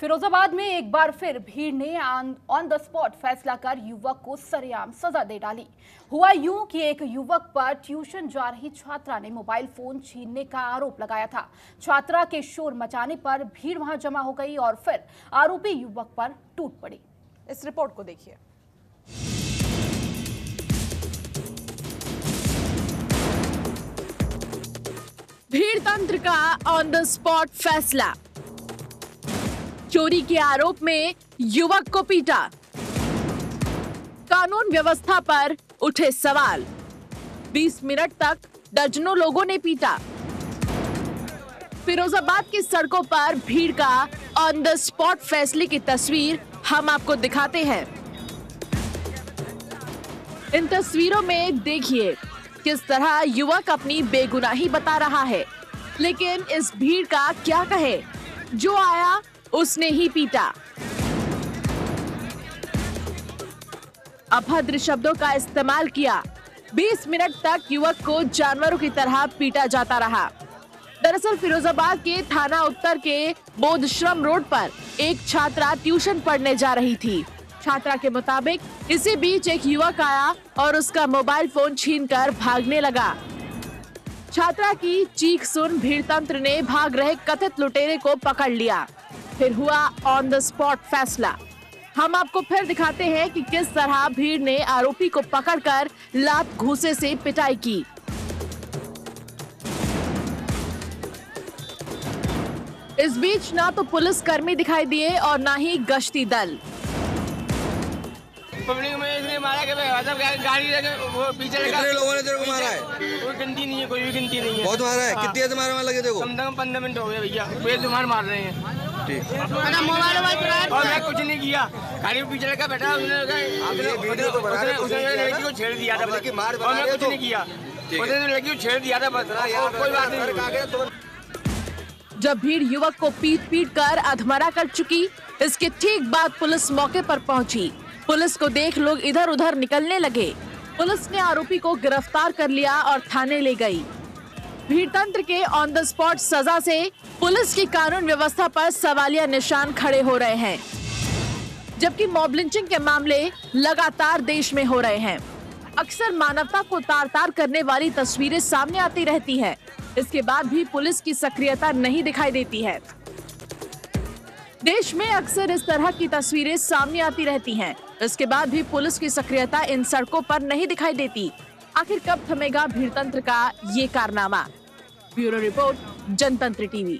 फिरोजाबाद में एक बार फिर भीड़ ने ऑन द स्पॉट फैसला कर युवक को सरेआम सजा दे डाली। हुआ यूँ कि एक युवक पर ट्यूशन जा रही छात्रा ने मोबाइल फ़ोन छीनने का आरोप लगाया था। छात्रा के शोर मचाने पर भीड़ वहाँ जमा हो गई और फिर आरोपी युवक पर टूट पड़ी। इस रिपोर्ट को देखिए। भीड़ तंत्र का ऑन द स्पॉट फैसला। चोरी के आरोप में युवक को पीटा। कानून व्यवस्था पर उठे सवाल। 20 मिनट तक दर्जनों लोगों ने पीटा। फिरोजाबाद की सड़कों पर भीड़ का ऑन द स्पॉट फैसले की तस्वीर हम आपको दिखाते हैं। इन तस्वीरों में देखिए, किस तरह युवक अपनी बेगुनाही बता रहा है। लेकिन इस भीड़ का क्या कहे? जो आया उसने ही पीटा। अभद्र शब्दों का इस्तेमाल किया। 20 मिनट तक युवक को जानवरों की तरह पीटा जाता रहा। दरअसल फिरोजाबाद के थाना उत्तर के बोधश्रम रोड पर एक छात्रा ट्यूशन पढ़ने जा रही थी। छात्रा के मुताबिक इसी बीच एक युवक आया और उसका मोबाइल फ़ोन छीनकर भागने लगा। छात्रा की चीख सुन भीड़ तंत्र ने भाग रहे कथित लुटेरे को पकड़ लिया। फिर हुआ ऑन द स्पॉट फैसला। हम आपको फिर दिखाते हैं कि किस तरह भीड़ ने आरोपी को पकड़कर लात घूसे से पिटाई की। इस बीच ना तो पुलिस कर्मी दिखाई दिए और ना ही गश्ती दल। पब्लिक में इसने मारा कि भाई मतलब गाड़ी लगे वो पीछे लगा कितने लोगों ने तेरे को मारा है? कोई गिनती नहीं है कोई भी गिनती नहीं है। बहुत मारा है। कितनी है। तुम्हारे वहाँ लगे देखो कम से कम पंद्रह मिनट हो गए भैया। बेजुबान मार रहे हैं। ठीक और मैं कुछ नहीं किया। गाड़ी में पीछे लगा बैठा उसने उसने- तो उसने- लड़की को छेड़ दिया था मार और मैं कुछ तो- नहीं किया। उसने लड़की को छेड़ दिया था बस। कोई बात नहीं। जब भीड़ युवक को पीट पीट कर अधमरा कर चुकी इसके ठीक बाद पुलिस मौके पर पहुँची। पुलिस को देख लोग इधर उधर निकलने लगे। पुलिस ने आरोपी को गिरफ़्तार कर लिया और थाने ले गई। भीड़ तंत्र के ऑन द स्पॉट सजा से पुलिस की कानून व्यवस्था पर सवालिया निशान खड़े हो रहे हैं, जबकि मॉब लिंचिंग के मामले लगातार देश में हो रहे हैं अक्सर मानवता को तार तार करने वाली तस्वीरें सामने आती रहती हैं। इसके बाद भी पुलिस की सक्रियता नहीं दिखाई देती है देश में अक्सर इस तरह की तस्वीरें सामने आती रहती हैं। इसके बाद भी पुलिस की सक्रियता इन सड़कों पर नहीं दिखाई देती आखिर कब थमेगा भीड़ तंत्र का ये कारनामा ब्यूरो रिपोर्ट जनतंत्र टीवी।